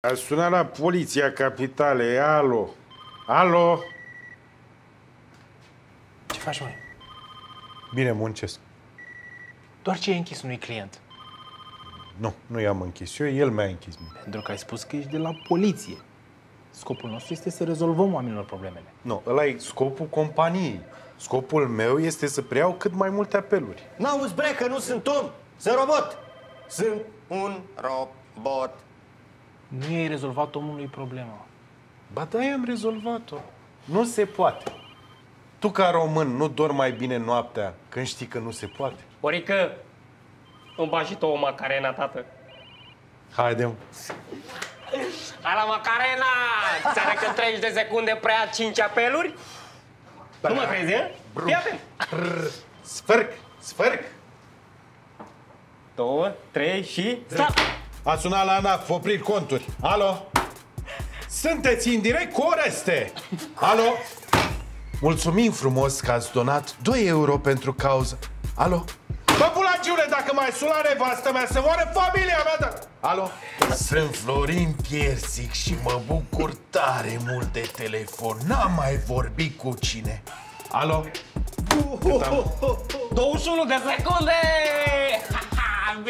A sunat la poliția capitalei, alo. Alo? Ce faci, măi? Bine, muncesc. Doar ce ai închis unui client? Nu, nu i-am închis eu, el mi-a închis mie. Pentru că ai spus că ești de la poliție. Scopul nostru este să rezolvăm oamenilor problemele. Nu, ăla e scopul companiei. Scopul meu este să preiau cât mai multe apeluri. N-auzi, bre, că nu sunt om, sunt robot. Sunt un robot. Nu i-ai rezolvat omului problema. Ba da, eu am rezolvat-o. Nu se poate. Tu ca român nu dormi mai bine noaptea când știi că nu se poate? Orică, îmi bagi și tu o macarena, tată. Haide, mă. Hai la macarena! Ți arăt că 30 de secunde prea 5 apeluri? Nu mă crezi, eh? Fii atent! Sfârc, sfârc. Două, trei și... Stop! A sunat la ANAF, opriri conturi. Alo? Sunteți în direct cu Oreste. Alo? Mulțumim frumos că ați donat 2 euro pentru cauză. Alo? Bă, bulagiule, dacă mai suna nevastă mea să moară familia mea, da... Alo? Sunt Florin Piersic și mă bucur tare mult de telefon. N-am mai vorbit cu cine. Alo? 21 de secunde!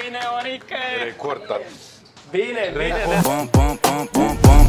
Bine, Orică! Record, tată. Bine, bine! Bum, bum, bum, bum,